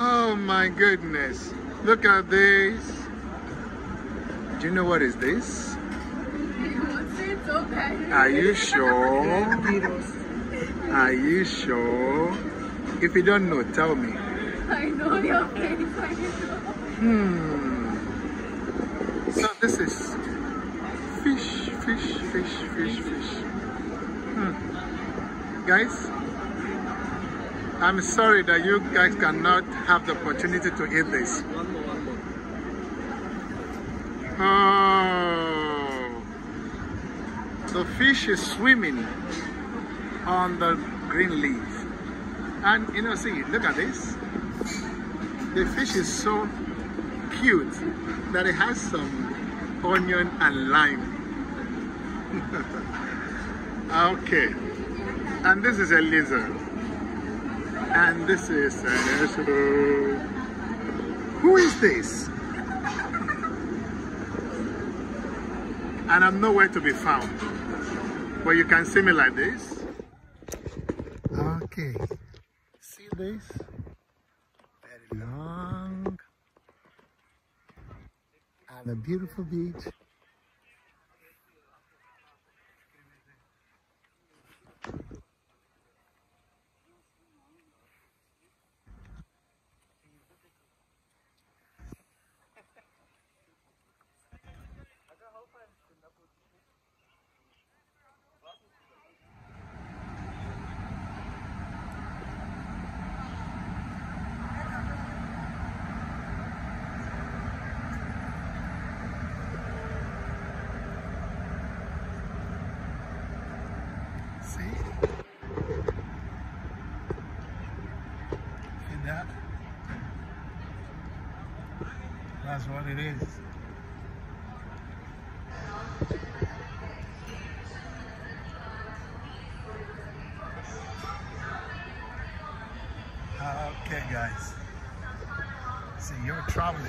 Oh my goodness. Look at this. Do you know what is this? Are you sure? Are you sure? If you don't know, tell me. I know your face. I know. Hmm. So this is fish, fish, fish, fish, fish. Hmm. Guys, I'm sorry that you guys cannot have the opportunity to eat this. Oh, the fish is swimming on the green leaf. And you know, see, look at this. The fish is so cute that it has some onion and lime. okay. And this is a lizard. And this is uh, an Esro. Who is this? And I'm nowhere to be found. But you can see me like this. Okay. See this? Very long. And a beautiful beach. See? See that? That's what it is. Okay, guys. See, you're traveling.